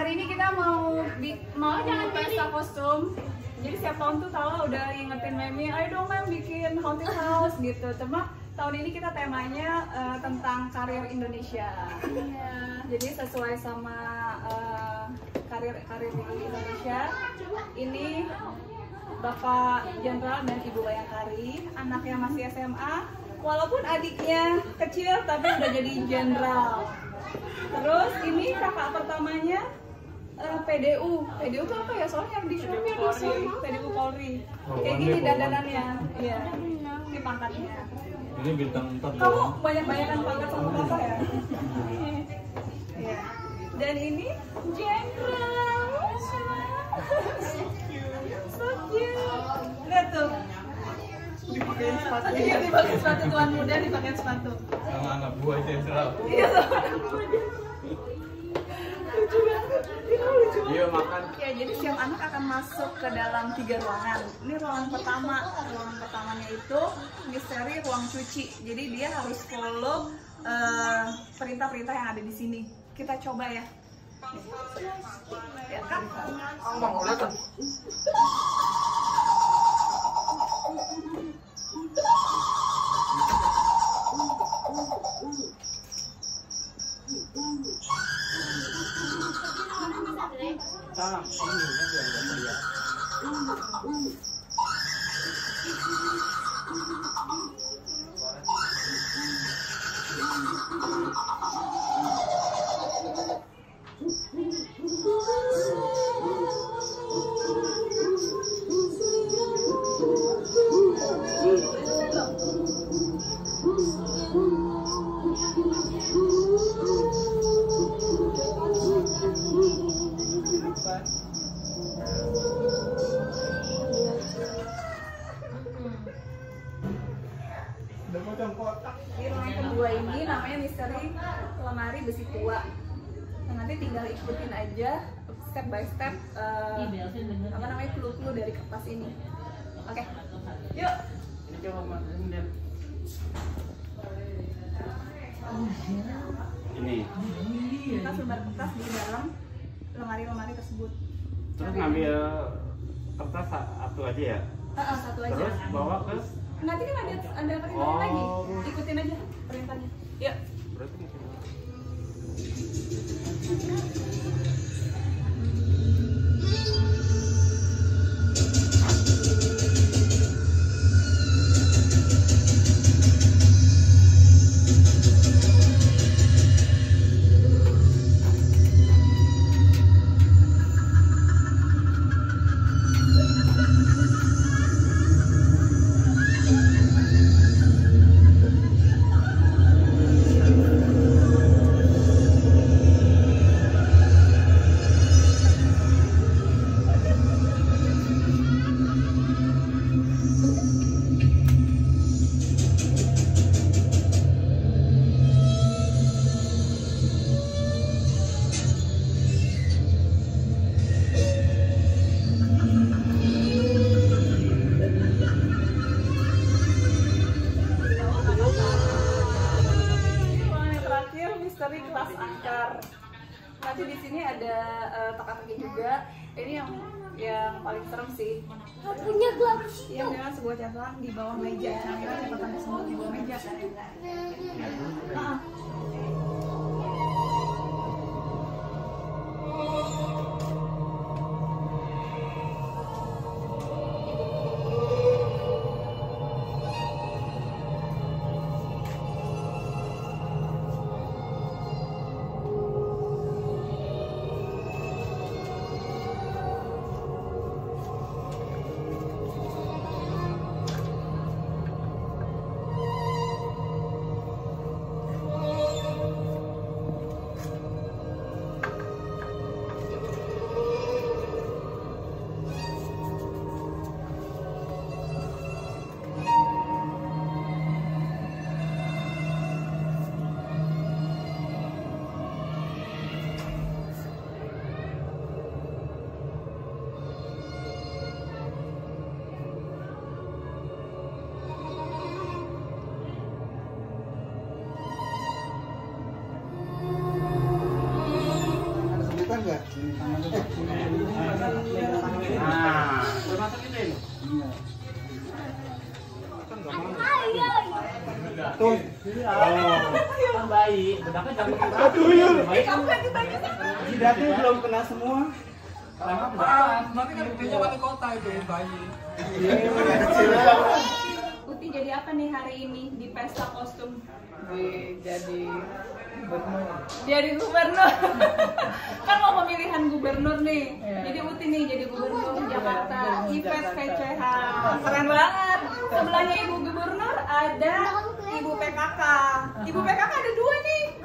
hari ini kita mau mau pesta kostum. Jadi setiap tahun tuh tahu udah ingetin Memi, ayo dong Mem bikin haunted house gitu. Cuma tahun ini kita temanya eh, tentang karir Indonesia. Jadi sesuai sama eh, karir karir di Indonesia. Ini Bapak Jenderal dan Ibu Bayangkari, anaknya masih SMA. Walaupun adiknya kecil tapi udah jadi jenderal. Terus ini kakak pertamanya eh, PDU. PDU itu apa ya? Soalnya yang di Shopee ada sih. PDU Polri. Kayak gini dandanannya. Iya. Ini pangkatnya. Ini bintang 4 Kamu banyak-banyakan pangkat sama kakak ya? Iya. Dan ini jenderal. So cute. Lihat tuh. Dipakein sepatu. Iya, dipakein sepatu tuan muda, dipakein sepatu. sama anak buah jenderal. Iya, sama anak muda. Lucu banget. Ini lucu banget. Iya makan. Ya, jadi setiap anak akan masuk ke dalam tiga ruangan. Ini ruangan pertama. Ruangan pertamanya itu misteri ruang cuci. Jadi dia harus follow eh, perintah-perintah yang ada di sini. Kita coba ya. Ya kan? Salam. Ke Nanti kan ada ada perintahnya Oh. lagi. Ikutin aja perintahnya. Yuk. berarti Baik kan. Jidatnya belum kena semua. Nanti kan kayaknya wali kota itu bayi. Uti jadi apa nih hari ini di pesta kostum? Di- jadi gubernur. Jadi gubernur. kan mau pemilihan gubernur nih. Iya. Jadi Uti nih jadi gubernur Jakarta. Ipes Jakarta. PCH. Keren banget. Sebelahnya Ibu Gubernur ada Ibu PKK. Ibu PKK ada dua nih.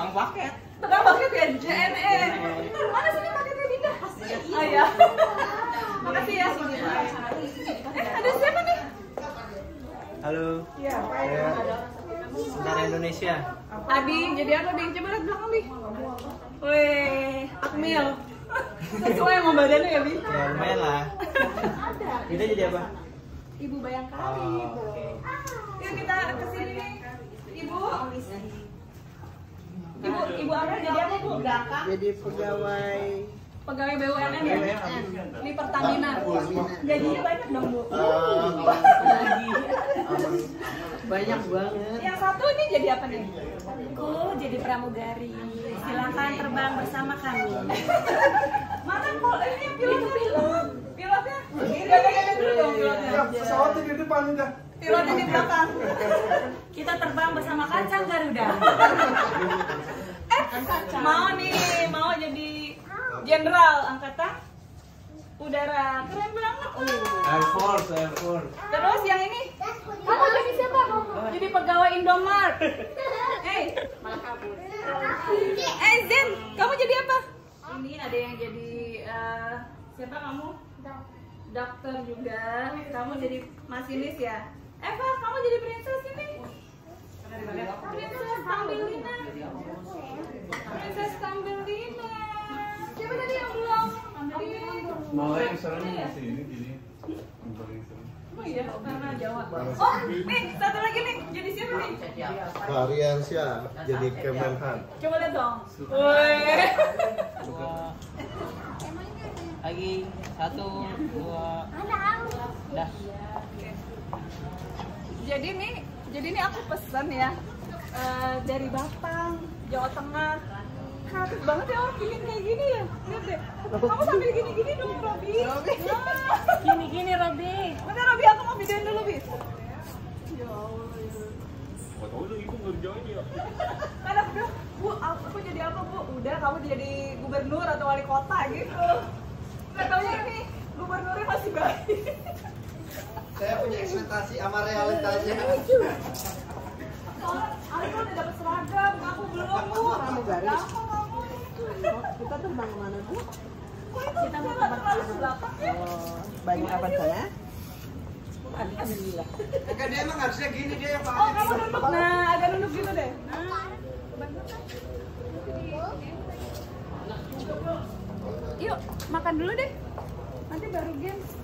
apa sih? Kang paket. Tukang paket ya, JNE. Mana sini paketnya Dinda? Oh iya. Makasih ya. Eh, ada siapa nih? Halo, Iya. Tentara Indonesia. Abi, jadi apa Bi? Coba lihat belakang Bi. Wih, Akmil. Sesuai sama badannya ya Bi? Ya lumayan lah. Ada. Kita jadi apa? Ibu Bayangkari. Oh, oke. Yuk kita ke sini. Ibu. Ibu, Ibu apa jadi apa Bu? Jadi pegawai Pegawai BUMN ya? Ini Pertamina. Gajinya banyak dong Bu. banyak banget. Yang satu ini jadi apa nih? Aku jadi pramugari. Silakan terbang bersama kami. Mana kok ini yang pilotnya? Pilot. Pilotnya? Gak dulu dong pilotnya. Pesawatnya di depan udah. Pilotnya di belakang. Kita terbang bersama kacang Garuda. Eh, mau nih, mau jadi jenderal angkatan udara. Keren banget. Air Force, Air Force. Terus yang ini, kamu jadi siapa? Jadi pegawai Indomart. Eh, malah kabur. Eh, Zen, kamu jadi apa? Ini ada yang jadi eh, siapa kamu? Dokter juga. Kamu jadi masinis ya? Eva, kamu jadi princess ini. Princess Tambelina. Princess Tambelina. Siapa tadi yang belum? Malah yang serem masih ini gini. Oh iya, karena Jawa. Oh, nih satu lagi nih. Jadi siapa nih? Variansyah jadi Kemenhan. Coba lihat dong. Woi. Lagi satu, dua. Dah. Jadi nih, jadi nih aku pesan ya eh, dari Batang, Jawa Tengah. Kreatif banget ya orang bikin kayak gini ya. Lihat deh. Kamu sambil gini-gini dong, Robi. Gini gini Robi. Bentar, Robi, aku mau videoin dulu, Bis. Ya Allah. Kan aku bilang, Bu, aku aku jadi apa, Bu? Udah, kamu jadi gubernur atau wali kota gitu. Nggak taunya ini, gubernurnya masih bayi. Saya punya ekspektasi sama realitanya. Aku udah dapet seragam, aku belum, Bu. Kamu. Kita terbang ke mana bu? Kok itu kita mau terlalu belakang ya? Oh, banyak apa saya? Alhamdulillah. Enggak dia emang harusnya gini dia yang Oh, kamu duduk. Nah, agak duduk gitu deh. Yuk, makan dulu deh. Nanti baru game.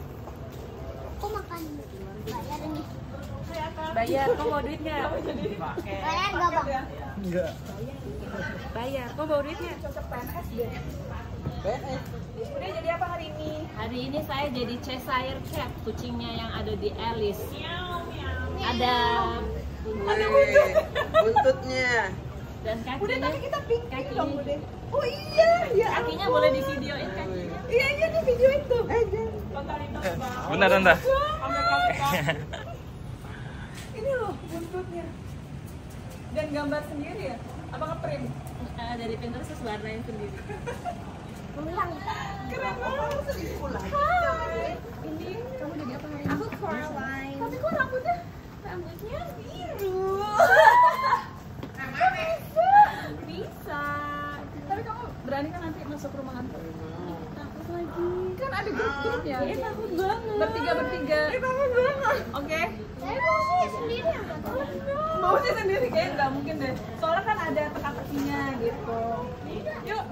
Aku makan bayar nih. Bayar, kau bawa duit nggak? Bayar nggak bang? Enggak. Bayar, kau bawa duit nggak? Cocok PNS deh. PNS. Udah jadi apa hari ini? Hari ini saya jadi Cheshire Cat, kucingnya yang ada di Alice. Ada Wih, buntutnya. dan Udah kakinya, tapi kita Kakinya. dong, Bude. Oh iya, iya. kakinya boleh di videoin kakinya. Iya, iya, di video itu. Eh, Bentar, bentar. Ini loh buntutnya. Dan gambar sendiri ya? Apa ngeprint? Eh, dari Pinterest warnain sendiri. Pulang. Keren banget. Hai. Ini kamu jadi apa hari ini? Aku Coraline. Tapi kok rambutnya rambutnya biru. bisa. Bisa. Tapi kamu berani kan nanti masuk rumah hantu? Takut ada grup-grupnya. Eh, takut banget. Bertiga bertiga. Eh, takut banget. Oke. Saya mau sih sendiri yang. Mau sih sendiri kayak nggak mungkin deh. Soalnya kan ada teka-tekinya gitu. Yuk.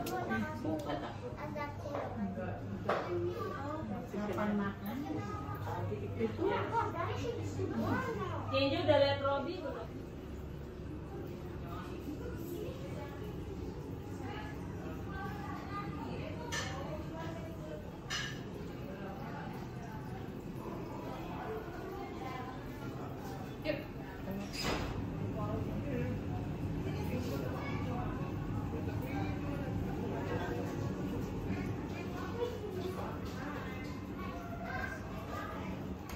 Kenjo udah lihat Robi belum?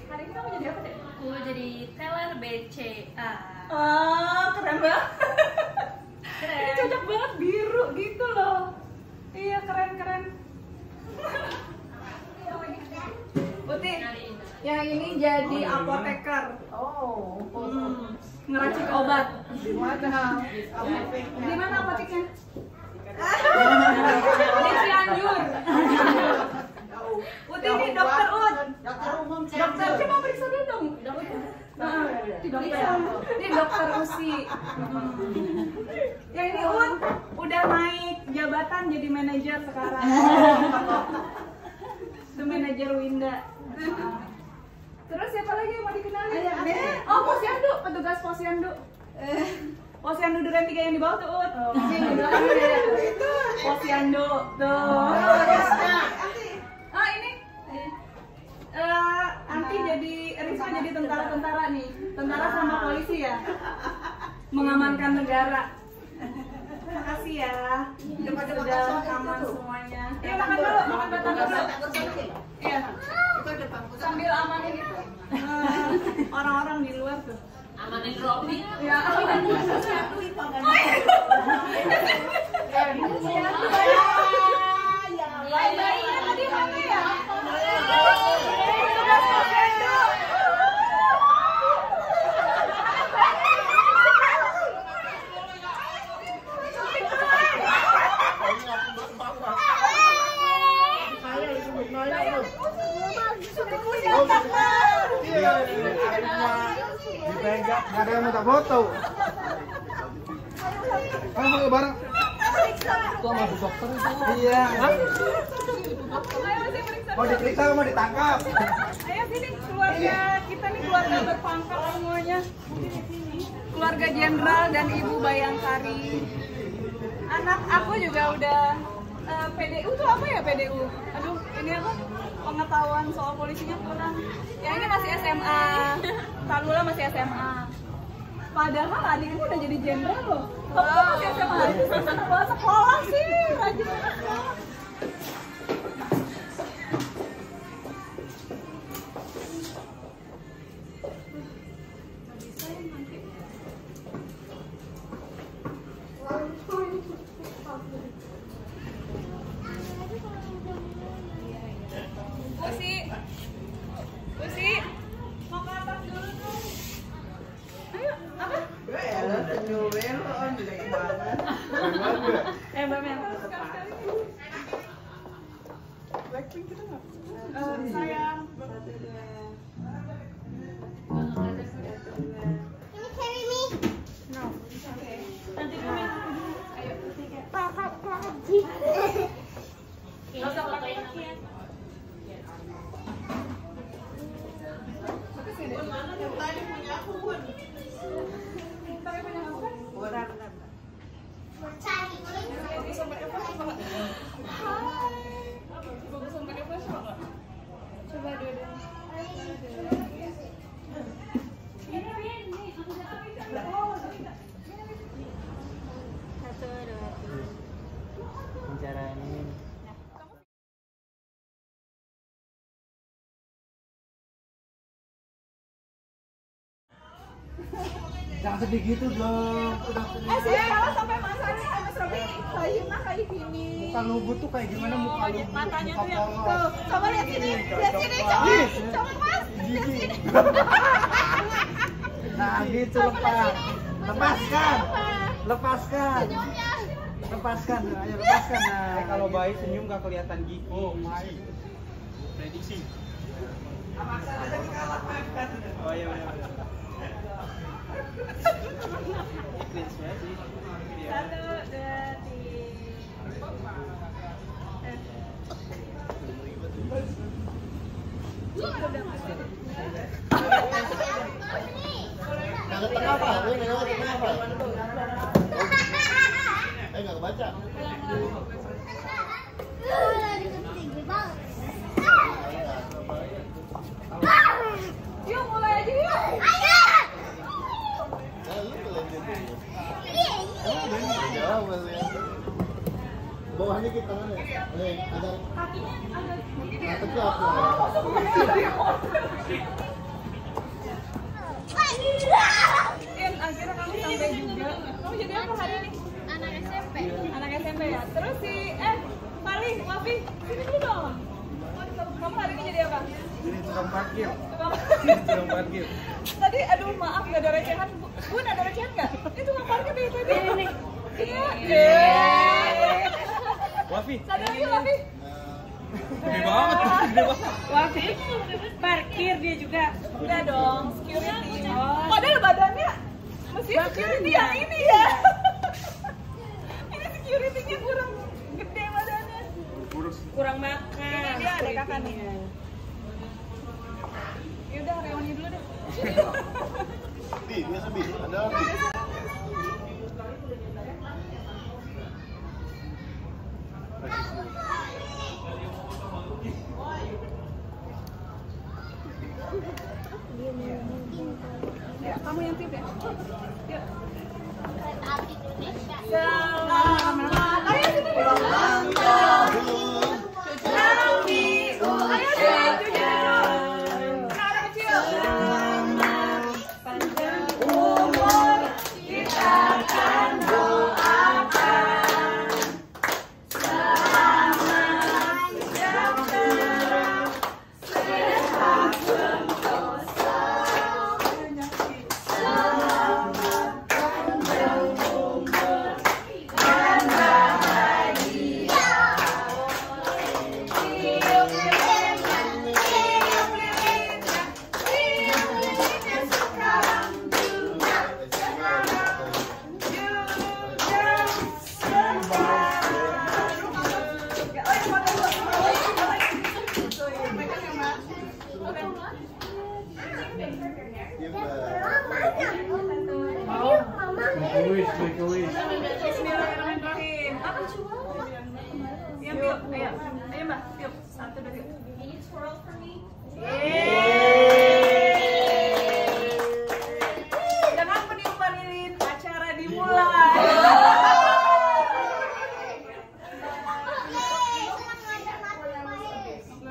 Hari ini kamu jadi apa deh? Aku jadi teller BCA. Ah, keren banget. Keren. Ini cocok banget biru gitu loh. Iya, keren keren. Putih. Yang ini jadi apoteker. Oh. Hmm, ngeracik obat. Waduh. Di mana apoteknya? Di Cianjur. Putih ini dokter Ut. Dokter umum Dokter, coba periksa dulu dong. Ini dokter. Ini dokter Usi. Hmm. Yang ini Un udah naik jabatan jadi manajer sekarang. Itu manajer Winda. Terus siapa lagi yang mau dikenalin? Oh, Posyandu, petugas Posyandu. Posyandu Duren tiga yang di bawah tuh, Ut. Ini di belakangnya ya. Posyandu, tuh. Ah, ini. Eh, nanti jadi Risa jadi tentara-tentara nih, tentara sama polisi ya, mengamankan negara. Makasih ya, sudah aman semuanya. Iya makan dulu, makan batang dulu. Iya, sambil amanin itu. Eh, orang-orang di luar tuh. Amanin Robi. Ya, bayi-bayi yang Nggak ada yang minta foto. Kamu mau bareng? Iya. Mau diperiksa mau ditangkap? Ayo sini keluarga kita nih keluarga berpangkat semuanya. Keluarga jenderal dan ibu Bayangkari. Anak aku juga udah eh, PDU tuh apa ya PDU? Aduh, ini apa? Pengetahuan soal polisinya kurang. Ya ini masih SMA. Talula masih SMA. Padahal adikku udah jadi jenderal loh. Kamu masih SMA aja sekolah sih, rajin sekolah. Sedih gitu dong. Udah sedih. Eh, sih, kalau sampai Mas Ari sama Mas Robi kayaknya kayak gini. Muka lu tuh kayak gimana muka lu? Matanya muka tuh yang tuh. Coba lihat sini, lihat sini, coba. Ih. Coba Mas, lihat sini. Nah gitu lepas. Lepaskan. Lepaskan. Senyumnya. Lepaskan. Ayo lepaskan. Nah. Eh, kalau bayi senyum nggak kelihatan gigi. Oh my. prediksi. Oh iya iya. iya. Cringe banget sih. Iya. Satu, dua, tiga. Eh. Tengah apa? Lu tengah apa? Eh nggak kebaca. Yuk mulai aja yuk. Eh, lu kalian jadi. Jauh kalian. Bawahnya kita ya. Ada. Tegak. Im, akhirnya kamu sampai juga. Kamu jadi apa hari ini? Anak SMP. Anak SMP ya. Terus si eh Pali, Wafi, sini dulu dong. Kamu hari ini jadi apa? Ini tukang parkir. Tukang Tukang parkir. Tadi aduh maaf nggak ada recehan. Bu- Bun ada recehan nggak? Itu nggak parkir dari tadi. Ini nih. Iya. Yeay. Wafi. Sadar yuk Wafi. Gede banget, gede banget. Wafi parkir dia juga. Enggak dong, security. Padahal badannya mesti security yang ini ya. ini security-nya kurang gede badannya. Kurang makan. Ini dia ada kakak nih. Yaudah, reuni dulu deh. Bi, biasa bi. Ada bi. Ya, kamu yang tip ya.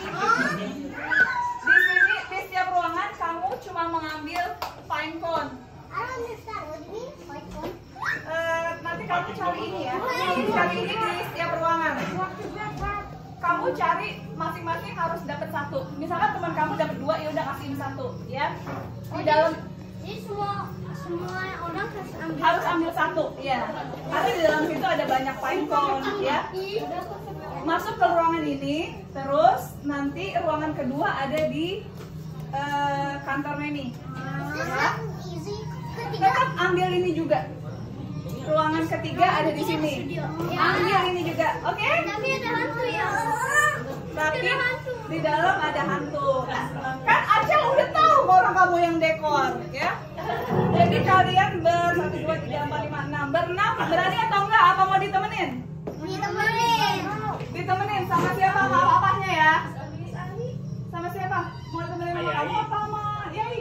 Di sini di setiap ruangan kamu cuma mengambil fine cone. Eh, nanti kamu cari ini ya. Cari ini di setiap ruangan. Kamu cari masing-masing harus dapat satu. Misalkan teman kamu dapat dua, ya udah kasihin satu, ya. Di dalam Jadi semua semua orang harus ambil harus ambil satu, ya. Karena di dalam situ ada banyak pine cone, ya. Masuk ke ruangan ini, terus nanti ruangan kedua ada di eh, kantor Memi. Ya. easy. Tetap ambil ini juga. Ruangan ketiga ada di sini. Ambil ini juga, oke? Tapi ada hantu ya. Tapi di dalam ada hantu. Kan Acel udah tahu orang kamu yang dekor, ya. Jadi kalian ber 1, 2, 3, 4, 5, 6 Berenam, berani atau enggak? Apa mau ditemenin? Ditemenin. Ditemenin sama siapa sama papahnya ya? Sama siapa? Mau ditemenin sama kamu apa sama Yai?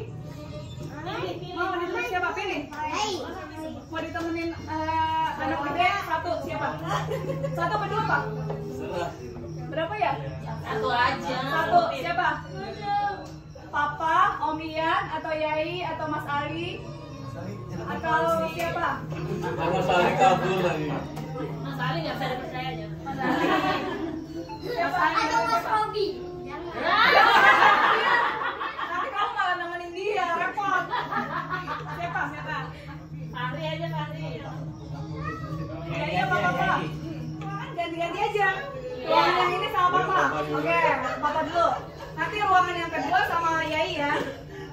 Mau ditemenin siapa? Pilih. Mau ditemenin uh, anak gede satu siapa? Satu berdua pak Berapa ya? Satu aja. Satu siapa? Papa, omian atau Yai, atau Mas Ali? Atau siapa? Mas Ali kabur lagi. Mas Ali nggak bisa dipercaya. Atau Mas Robi. Nanti kamu malah nemenin dia, repot. Siapa? Siapa? Fahri aja Fahri Ya iya. Ruangan ganti-ganti aja. Ruangan yang ini sama papa. Oke, papa dulu. Nanti ruangan yang kedua sama Yai ya.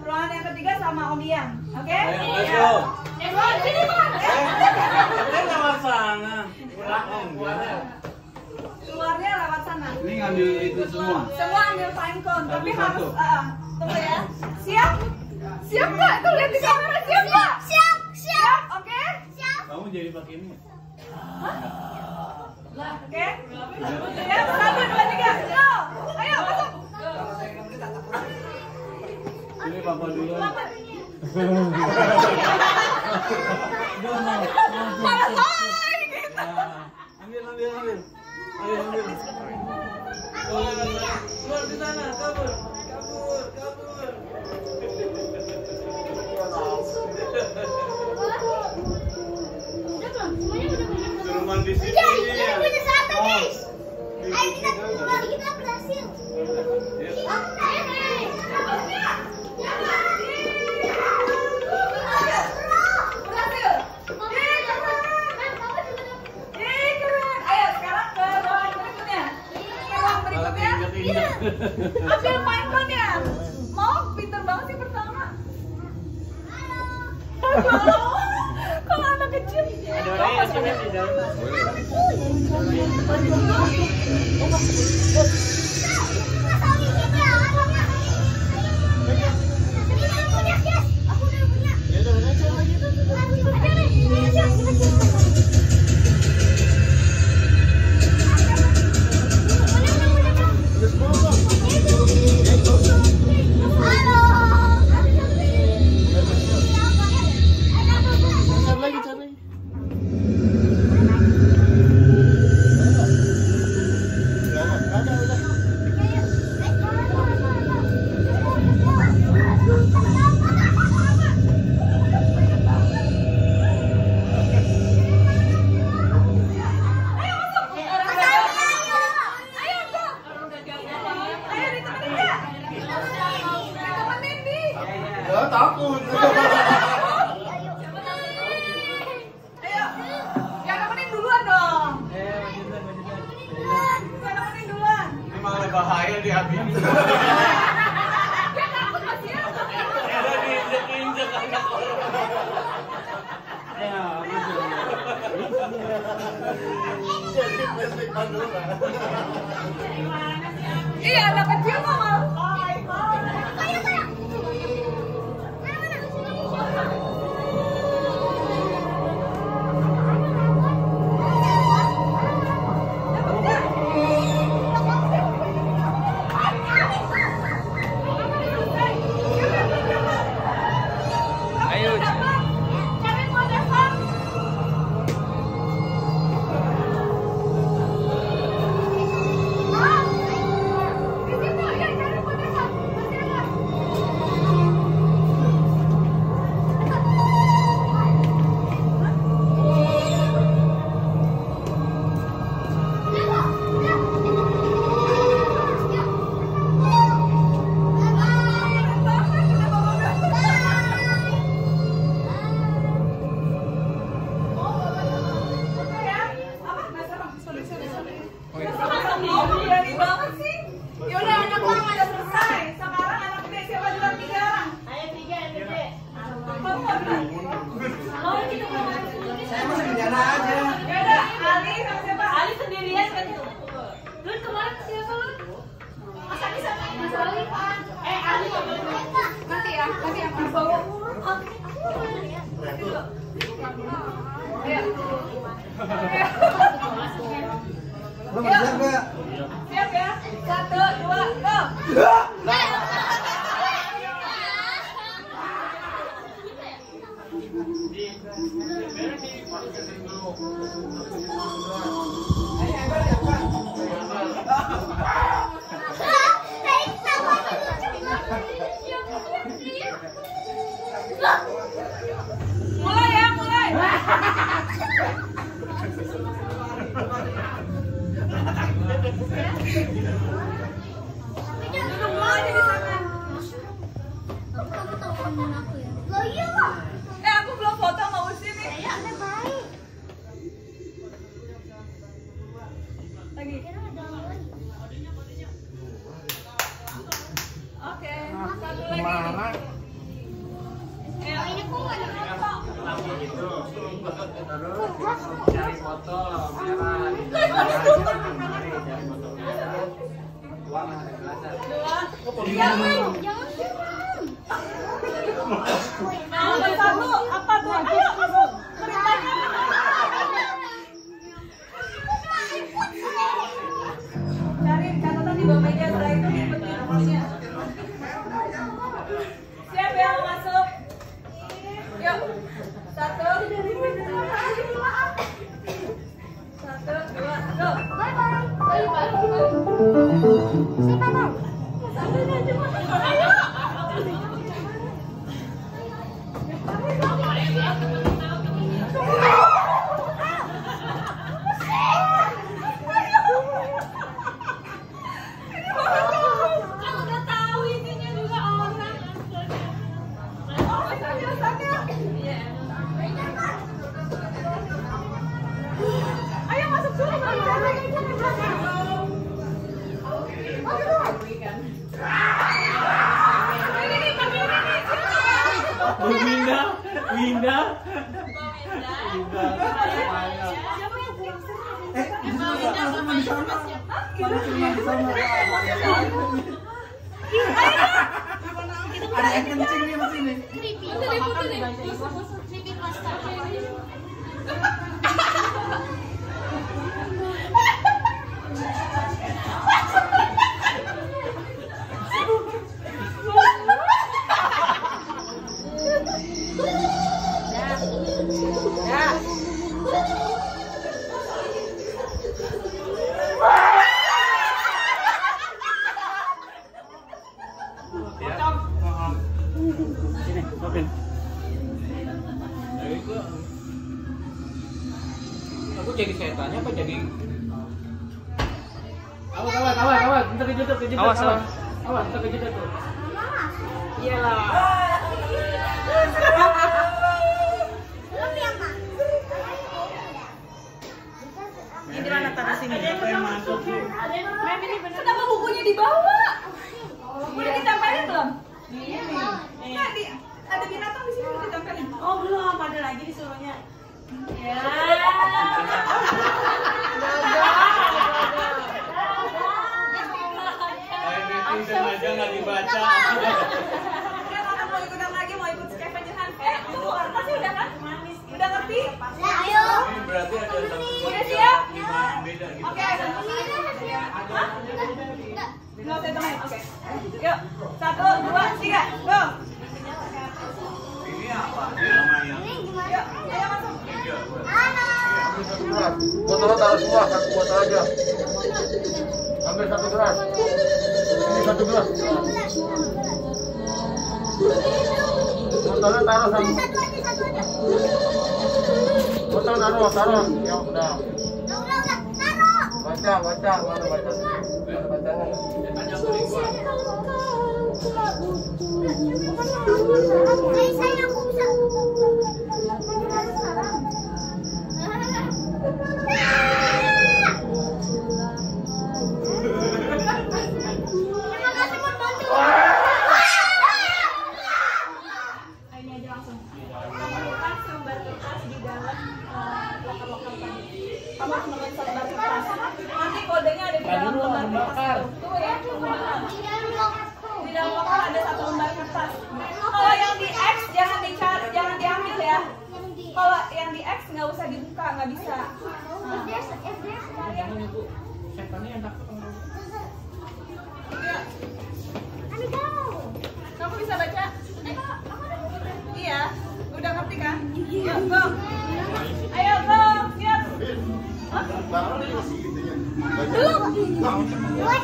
Ruangan yang ketiga sama Om Ian. Oke? Ayo, let's Ya. go. Eh, sini Bang. Ini lewat sana. Pulang, pulang. Keluarnya lewat sana. Ini ngambil itu semua. Semua ambil fine cone, tapi Satu, harus ah, tunggu ya. Siap? Siap nggak? Tuh lihat di kamera siap nggak? Siap, siap, Oke? siap. Kamu jadi pakai ini. Oke? Ya, satu, dua, tiga. Go! Ayo, masuk. Ini papa dulu. Selamat. Malah soy gitu. Ambil, ambil, ambil. Ayo, ambil. Keluar di sana, kabur. Kabur, Ambil fine cone-nya. Mau pinter banget sih pertama. Halo. Kalau anak kecil. Kamu masuk ya? Cari botolnya taruh semua satu botol aja. Ambil satu gelas. Ini satu gelas. Botolnya taruh satu botol taruh taruh. Ya udah. Baca baca mana baca. Bacanya Thank baca. 狼来了又是一只眼狼来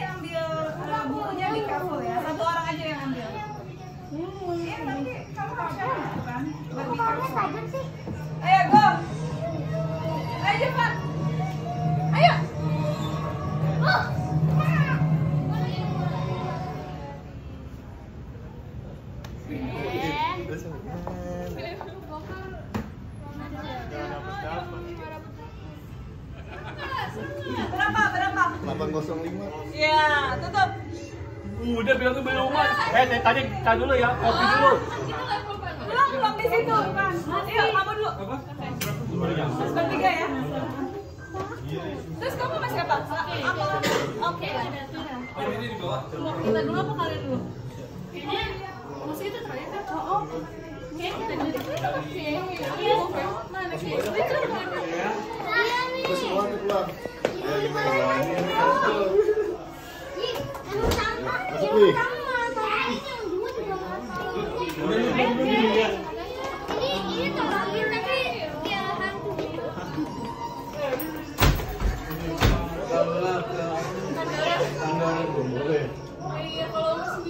nanti ambil uh, bukunya di kafe ya. Satu orang aja yang ambil. Iya hmm. Eh, nanti kamu harus kan? Buat di. Ayo go. Ayo cepat. Cari dulu,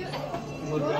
Good job.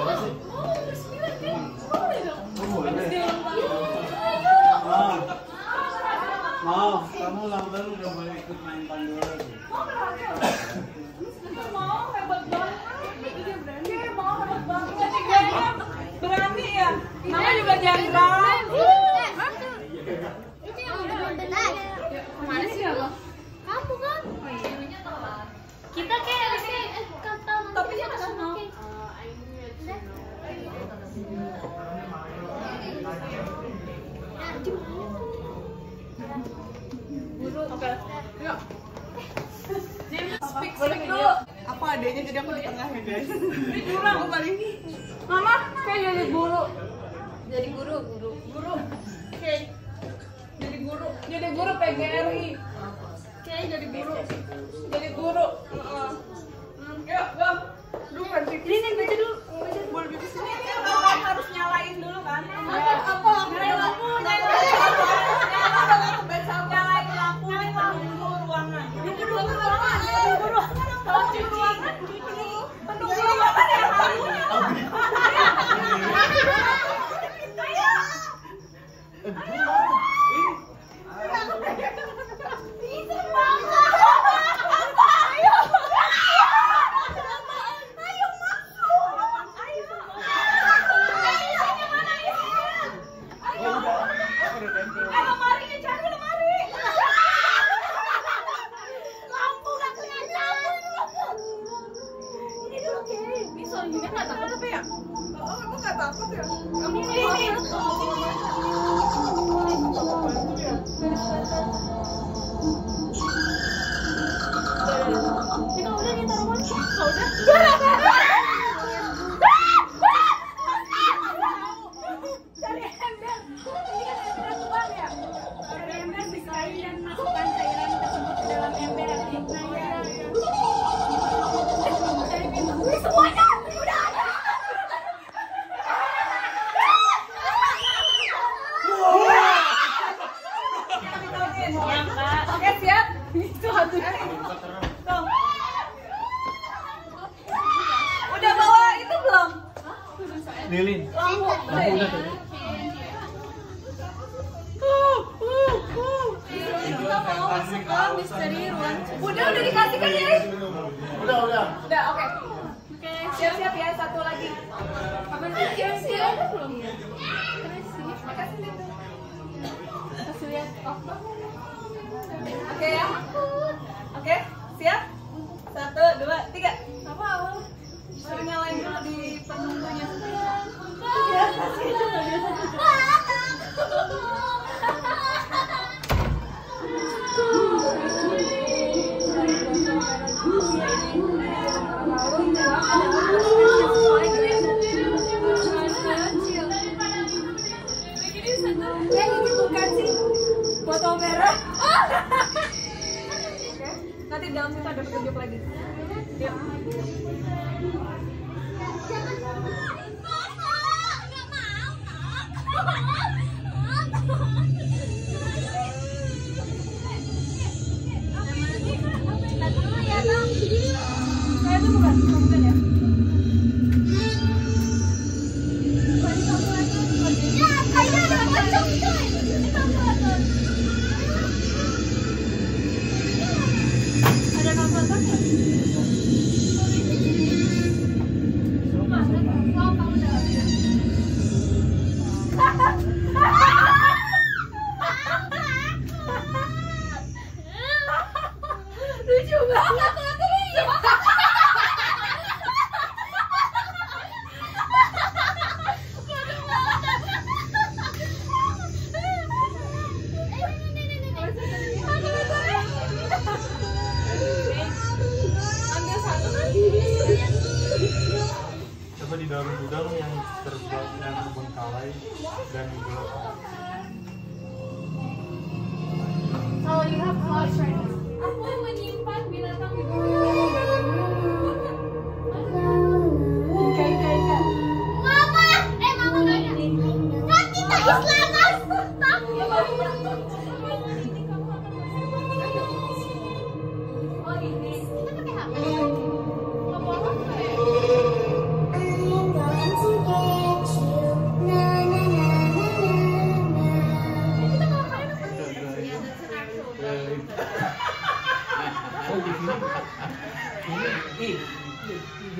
and pull. habis dari ruang udah udah dikasih kan ya udah udah. Udah oke. Okay. oke siap siap ya satu lagi. Apa sih? Siap siap iya, udah belum? Iya, ya makasih kasih lihat oke ya. Oke. Tunjuk lagi.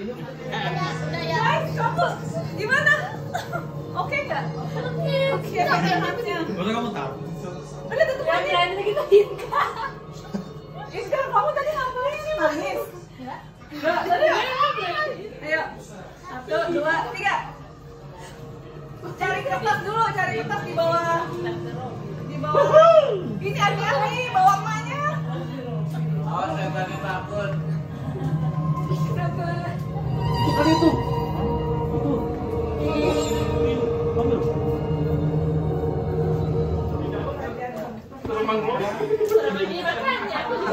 Udah, udah ya. Guys, kamu gimana? Oke nggak? Oke. Oke. Masa kamu tahu? Udah tutup. Berani kita Inka. Iska, kamu tadi ngapain sih nangis? Enggak. tadi Ayo. Satu, dua, tiga. Cari kertas dulu, cari kertas di bawah. Di bawah. Ini hati-hati, bawa emaknya. Oh, saya tadi takut. Itu. Itu.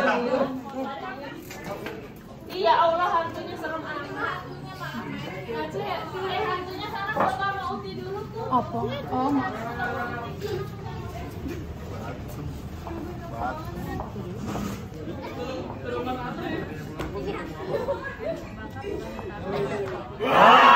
Ambil. Iya Allah hantunya serem amat. Ngaco ya, eh hantunya sana kalau mau uti dulu tuh. Apa? Oh, 아!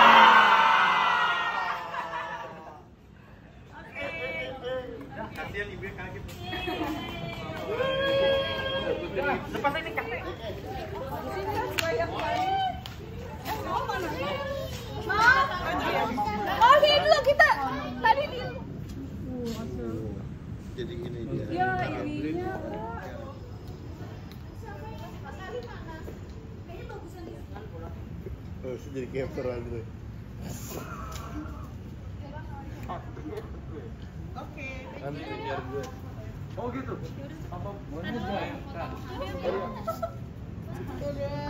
Oh, jadi capture lagi tuh. Nanti kejar gue. Oh gitu.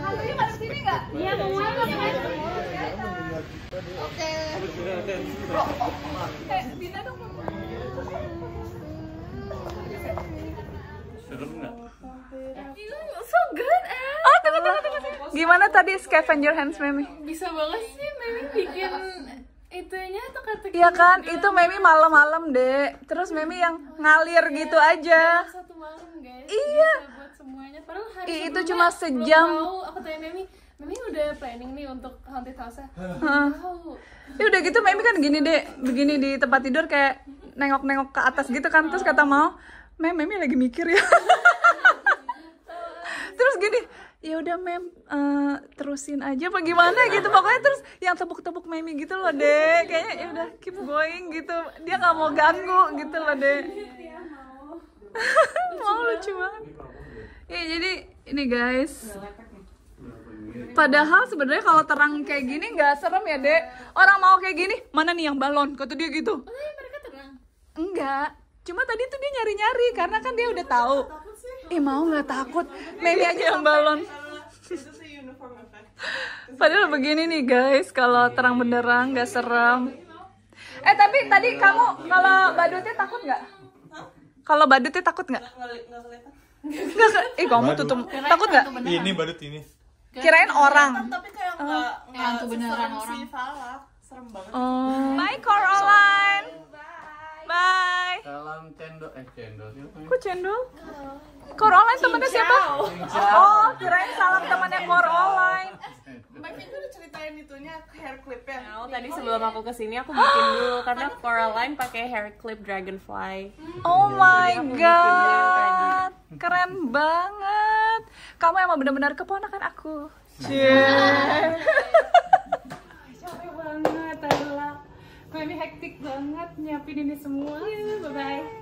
Hantunya pada sini nggak? Iya mau mana Oke. Eh, Dina dong. Serem nggak? So good eh. Oh, tunggu, tunggu, tunggu. Gimana tadi scavenger hands, Memi? Bisa banget sih Memi bikin itunya teka-teki. Iya kan, itu Memi malam-malam, Dek. Terus Memi yang ngalir gitu aja. satu malam guys. Iya. Bisa buat semuanya. Padahal hari itu cuma sejam. tahu. Aku tanya Memi, Memi udah planning nih untuk haunted house-nya? Tahu. Ya udah gitu Memi kan gini deh, begini di tempat tidur kayak nengok-nengok ke atas gitu kan. Terus kata mau, Mem, Memi lagi mikir ya. terus gini, ya udah Mem, eh, terusin aja apa gimana gitu. Pokoknya terus yang tepuk-tepuk Memi gitu loh deh. Kayaknya ya udah keep going gitu. Dia nggak mau ganggu gitu loh deh. mau lucu banget. Ya jadi ini guys. Padahal sebenarnya kalau terang kayak gini nggak serem ya dek. Orang mau kayak gini, mana nih yang balon? Kata dia gitu. Oh, iya, mereka. Enggak. Cuma tadi tuh dia nyari-nyari karena kan dia udah tahu. Eh mau nggak takut? Meli aja yang balon. Itu sih uniform effect. Padahal begini nih guys, kalau terang benderang nggak serem. Eh tapi tadi kamu kalau badutnya takut nggak? Kalau badutnya takut nggak? Nggak nggak kelihatan. Enggak, ke- eh kamu tutup. Takut nggak? Ini badut ini. Kirain orang. Tapi kayak nggak nggak hantu beneran seserem orang. Serem banget. Oh. Bye Coraline. Bye. Salam cendol eh cendol siapa ya? Kok cendol? Coraline temennya siapa? Oh, kirain salam temannya Coraline. Mbak Vin udah ceritain itunya hair clipnya. Nah, tadi sebelum aku ke sini aku bikin dulu karena Coraline pakai hair clip dragonfly. Oh my aku bikin dia god. Keren banget. Kamu emang benar-benar keponakan aku. Cie. Capek banget, Mami hektik banget nyiapin ini semua. Bye-bye.